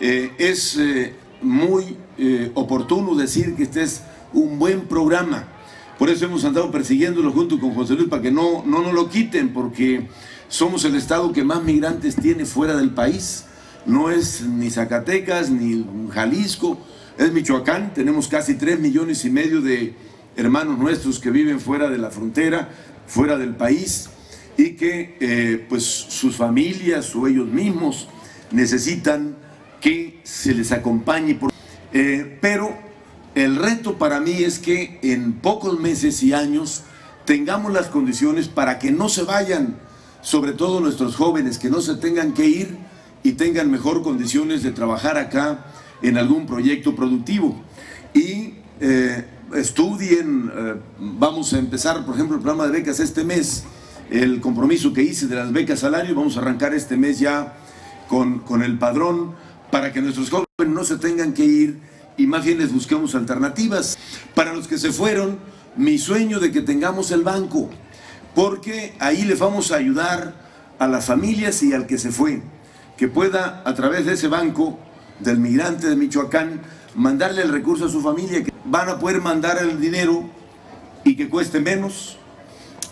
eh, es eh, muy eh, oportuno decir que este es un buen programa. Por eso hemos andado persiguiéndolo junto con José Luis para que no, no nos lo quiten, porque somos el estado que más migrantes tiene fuera del país. No es ni Zacatecas ni Jalisco, es Michoacán. Tenemos casi 3 millones y medio de hermanos nuestros que viven fuera de la frontera, fuera del país, y que pues sus familias o ellos mismos necesitan que se les acompañe. Eh, pero el reto para mí es que en pocos meses y años tengamos las condiciones para que no se vayan, sobre todo nuestros jóvenes, que no se tengan que ir y tengan mejor condiciones de trabajar acá en algún proyecto productivo. Y eh, estudien, eh, vamos a empezar, por ejemplo, el programa de becas este mes, el compromiso que hice de las becas salario, vamos a arrancar este mes ya con, con el padrón para que nuestros jóvenes no se tengan que ir y más bien les busquemos alternativas. Para los que se fueron, mi sueño de que tengamos el banco, porque ahí le vamos a ayudar a las familias y al que se fue, que pueda a través de ese banco del migrante de Michoacán mandarle el recurso a su familia, que van a poder mandar el dinero y que cueste menos,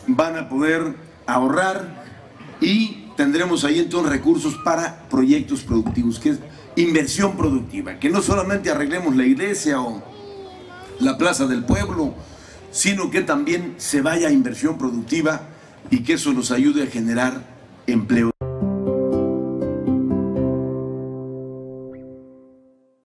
van a poder ahorrar y tendremos ahí entonces recursos para proyectos productivos, que es inversión productiva, que no solamente arreglemos la iglesia o la plaza del pueblo, sino que también se vaya a inversión productiva y que eso nos ayude a generar empleo.